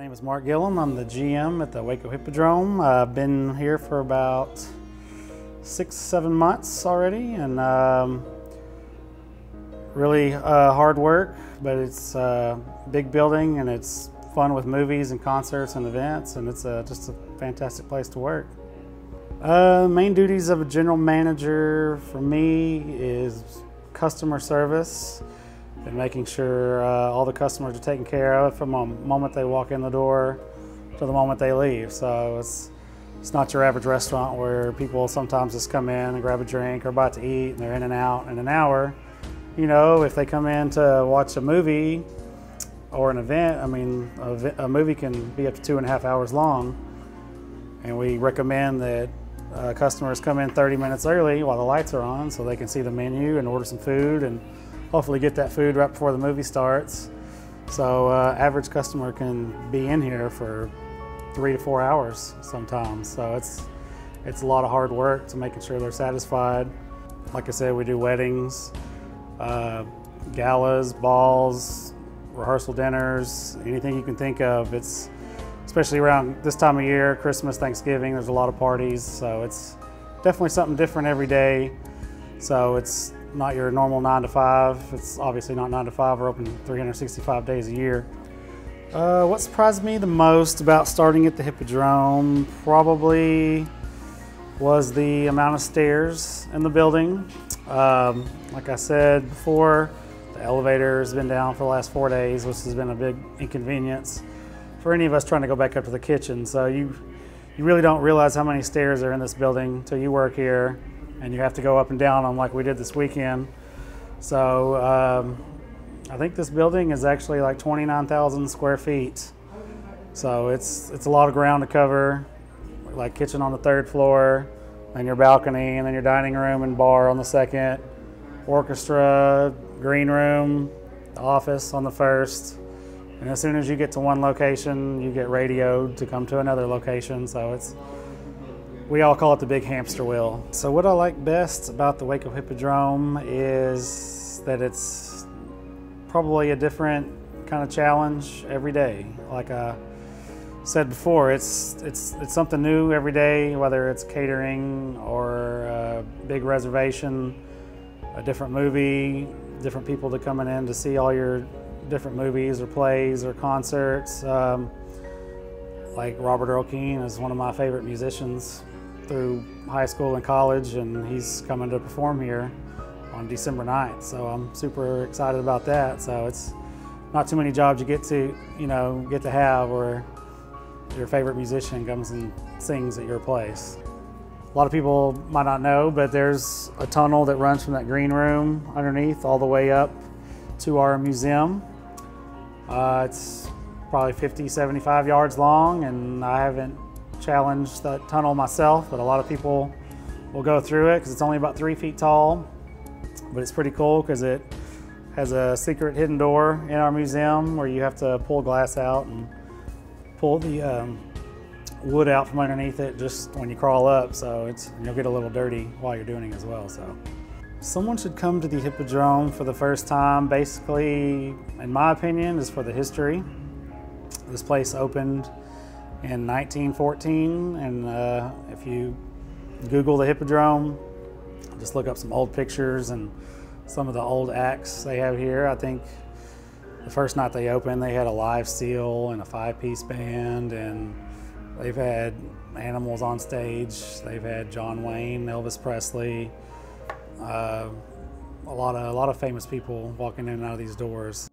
name is Mark Gillham. I'm the GM at the Waco Hippodrome. I've been here for about six, seven months already, and um, really uh, hard work, but it's a big building and it's fun with movies and concerts and events, and it's a, just a fantastic place to work. Uh, main duties of a general manager for me is customer service and making sure uh, all the customers are taken care of from the moment they walk in the door to the moment they leave. So it's it's not your average restaurant where people sometimes just come in and grab a drink or about to eat and they're in and out in an hour. You know, if they come in to watch a movie or an event, I mean, a, a movie can be up to two and a half hours long. And we recommend that uh, customers come in 30 minutes early while the lights are on so they can see the menu and order some food and hopefully get that food right before the movie starts. So uh, average customer can be in here for three to four hours sometimes. So it's it's a lot of hard work to making sure they're satisfied. Like I said, we do weddings, uh, galas, balls, rehearsal dinners, anything you can think of. It's especially around this time of year, Christmas, Thanksgiving. There's a lot of parties, so it's definitely something different every day. So it's not your normal nine to five. It's obviously not nine to five. We're open 365 days a year. Uh, what surprised me the most about starting at the Hippodrome probably was the amount of stairs in the building. Um, like I said before, the elevator has been down for the last four days, which has been a big inconvenience for any of us trying to go back up to the kitchen. So you, you really don't realize how many stairs are in this building until you work here and you have to go up and down them like we did this weekend. So um, I think this building is actually like 29,000 square feet. So it's it's a lot of ground to cover, like kitchen on the third floor, and your balcony, and then your dining room and bar on the second, orchestra, green room, office on the first. And as soon as you get to one location, you get radioed to come to another location. So it's we all call it the big hamster wheel. So what I like best about the Waco Hippodrome is that it's probably a different kind of challenge every day. Like I said before, it's it's it's something new every day, whether it's catering or a big reservation, a different movie, different people to coming in to see all your different movies or plays or concerts. Um, like Robert Earl is one of my favorite musicians through high school and college, and he's coming to perform here on December 9th. So I'm super excited about that. So it's not too many jobs you get to, you know, get to have where your favorite musician comes and sings at your place. A lot of people might not know, but there's a tunnel that runs from that green room underneath all the way up to our museum. Uh, it's probably 50, 75 yards long, and I haven't challenged that tunnel myself, but a lot of people will go through it because it's only about three feet tall but it's pretty cool because it has a secret hidden door in our museum where you have to pull glass out and pull the um, wood out from underneath it just when you crawl up so it's you'll get a little dirty while you're doing it as well so. Someone should come to the hippodrome for the first time basically in my opinion is for the history. This place opened in 1914 and uh, if you google the hippodrome just look up some old pictures and some of the old acts they have here. I think the first night they opened, they had a live seal and a five-piece band, and they've had animals on stage. They've had John Wayne, Elvis Presley, uh, a lot of a lot of famous people walking in and out of these doors.